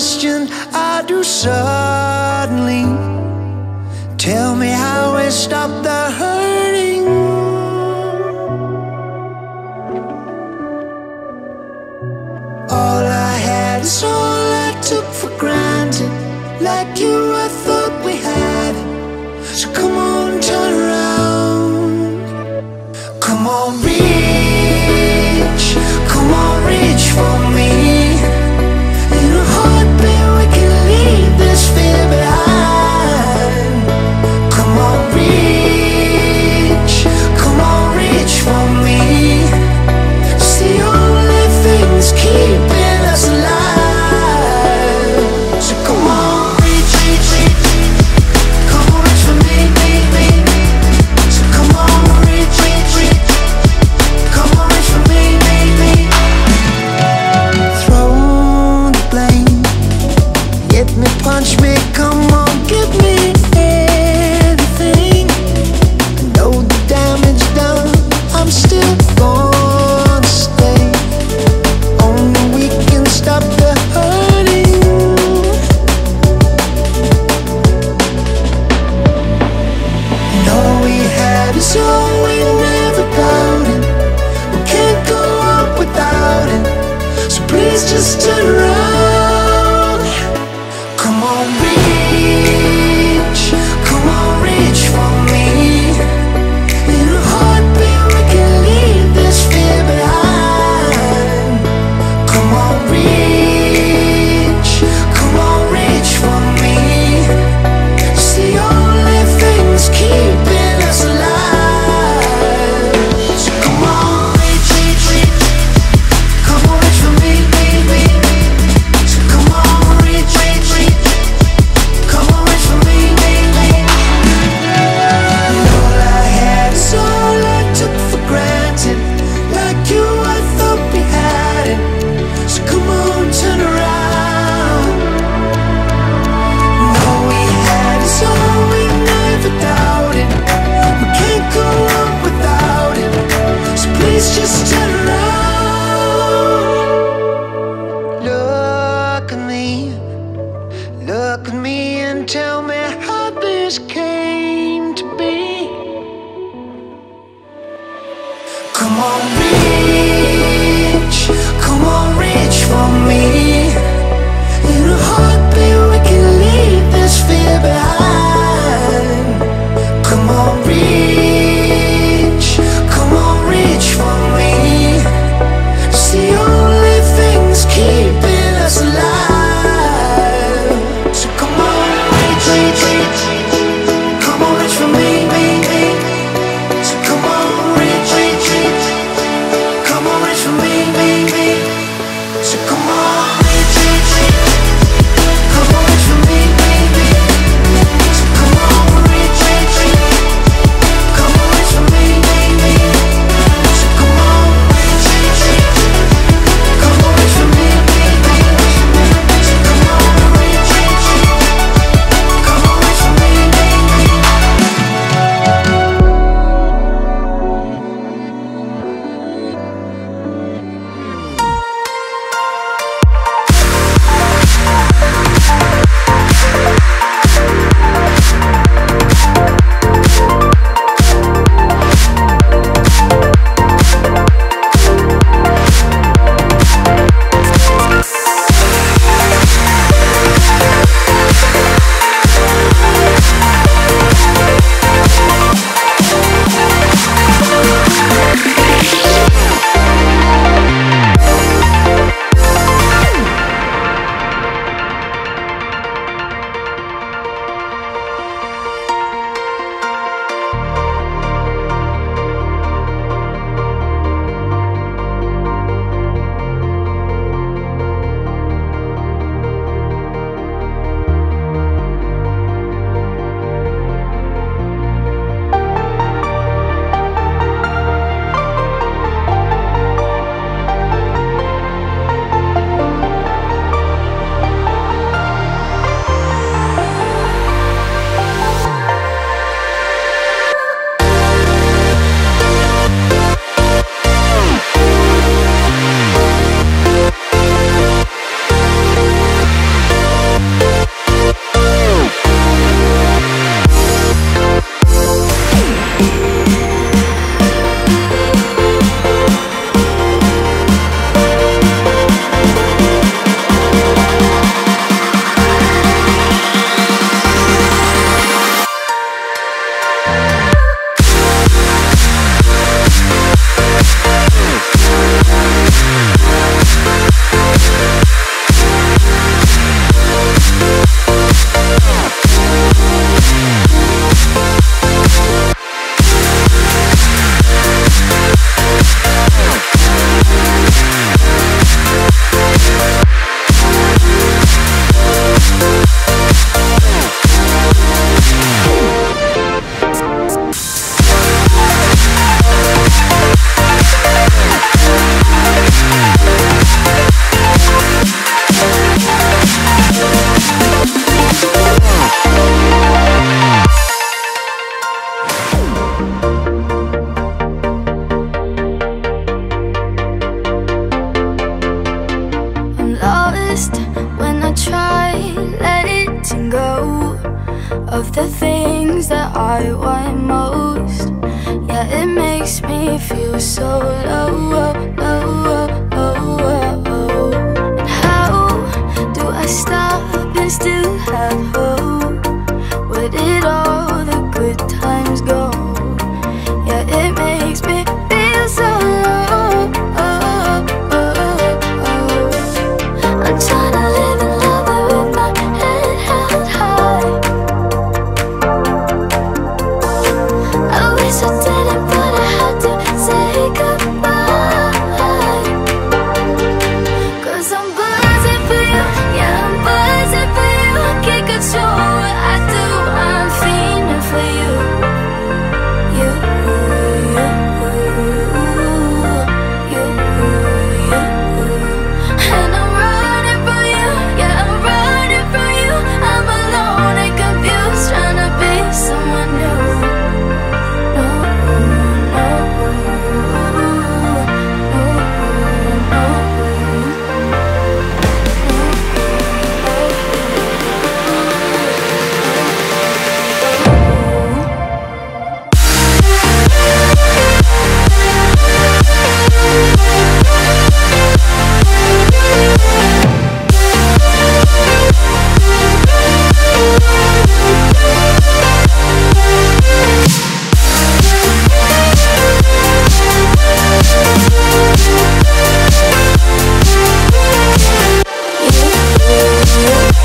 question I do suddenly. Tell me how it stopped the hurt.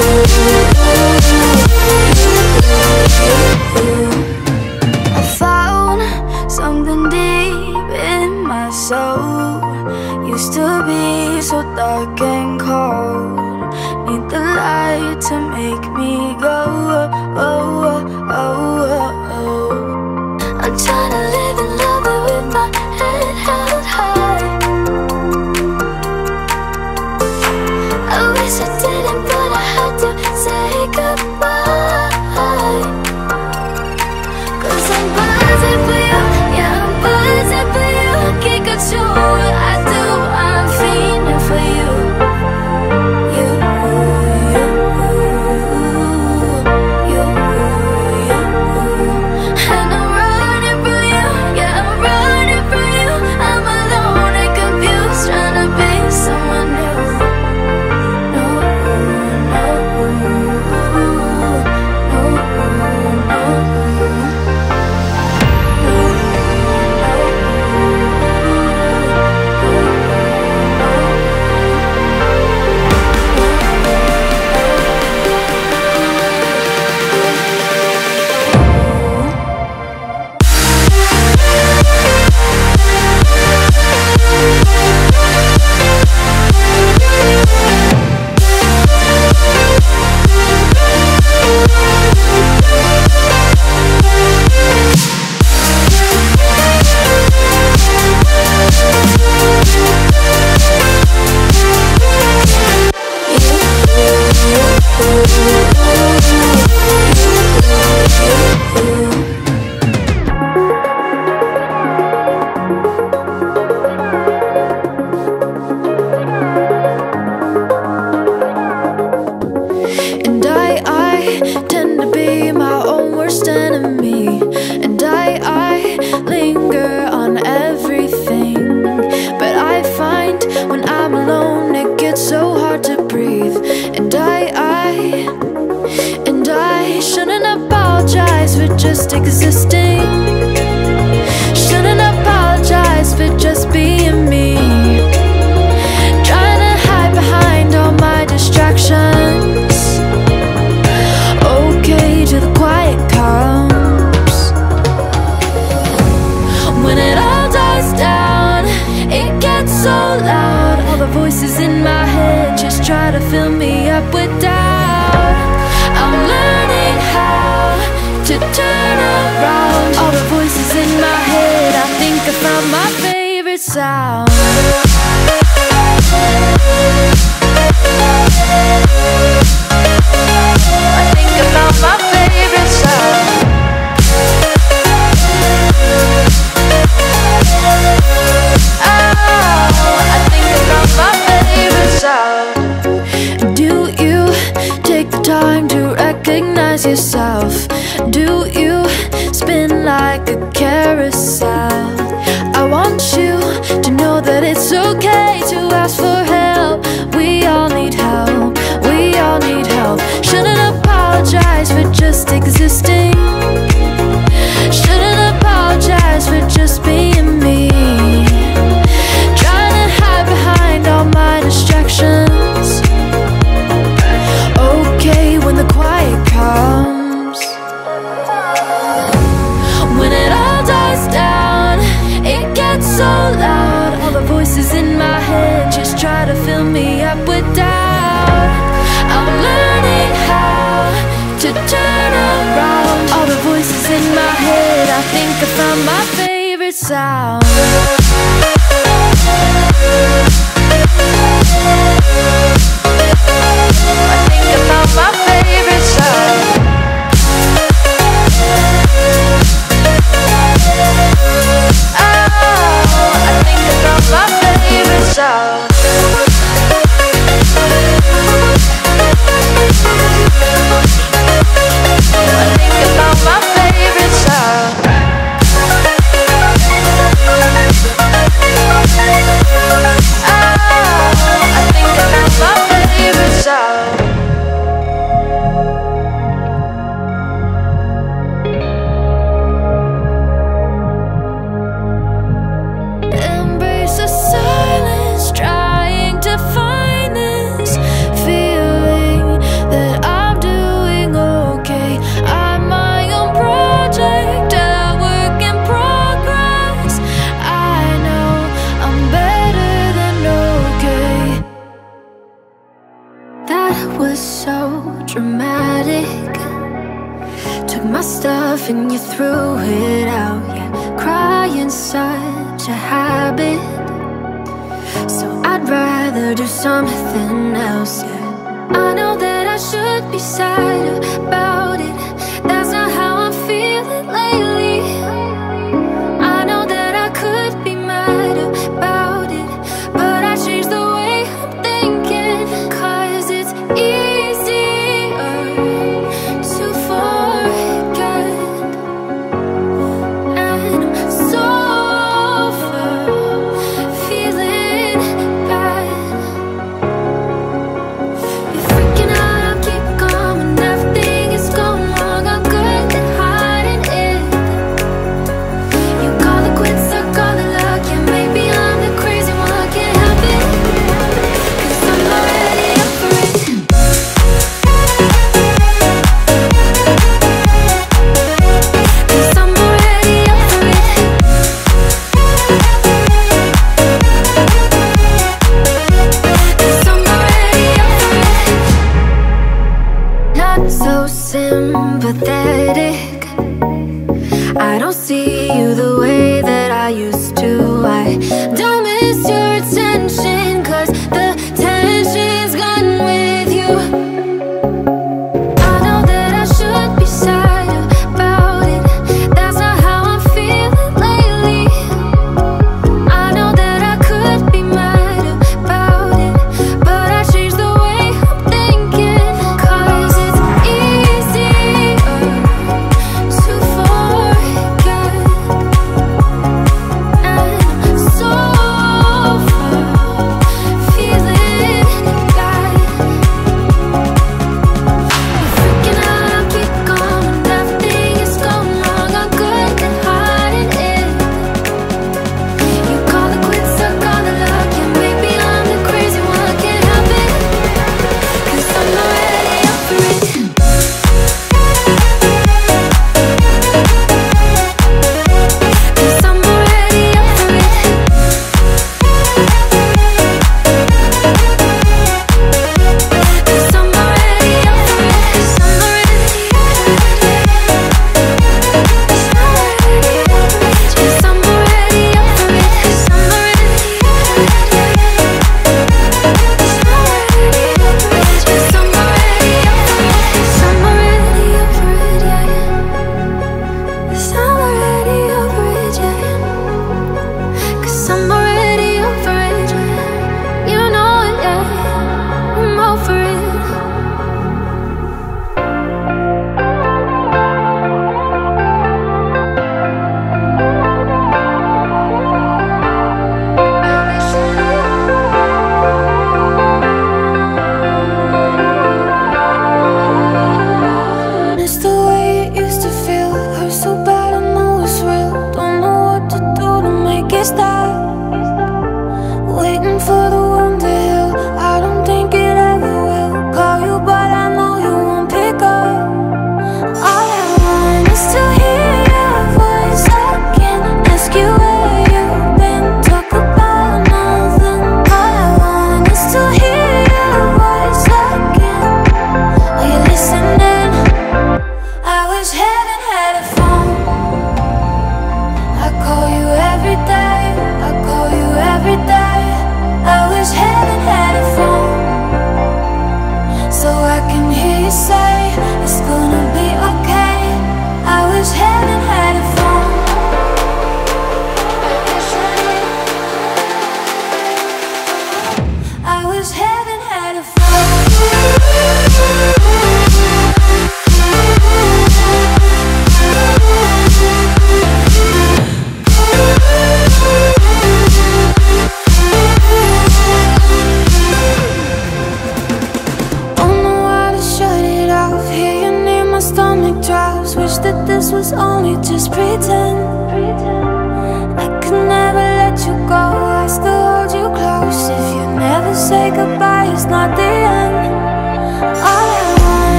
Ooh. worst enemy. And I, I linger on everything. But I find when I'm alone it gets so hard to breathe. And I, I, and I shouldn't apologize for just existing. Shouldn't apologize for just being up with doubt I'm learning how to turn around. All the voices in my head I think I found my favorite sound. I think I found my favorite sound I my favorite sound Oh, I think my favorite sound dramatic. Took my stuff and you threw it out. Yeah, crying such a habit. So I'd rather do something else. Yeah, I know that I should be sad about it.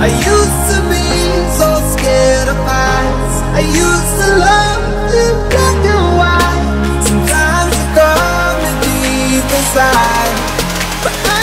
I used to be so scared of heights. I used to love the black and white. Sometimes it me deep inside But I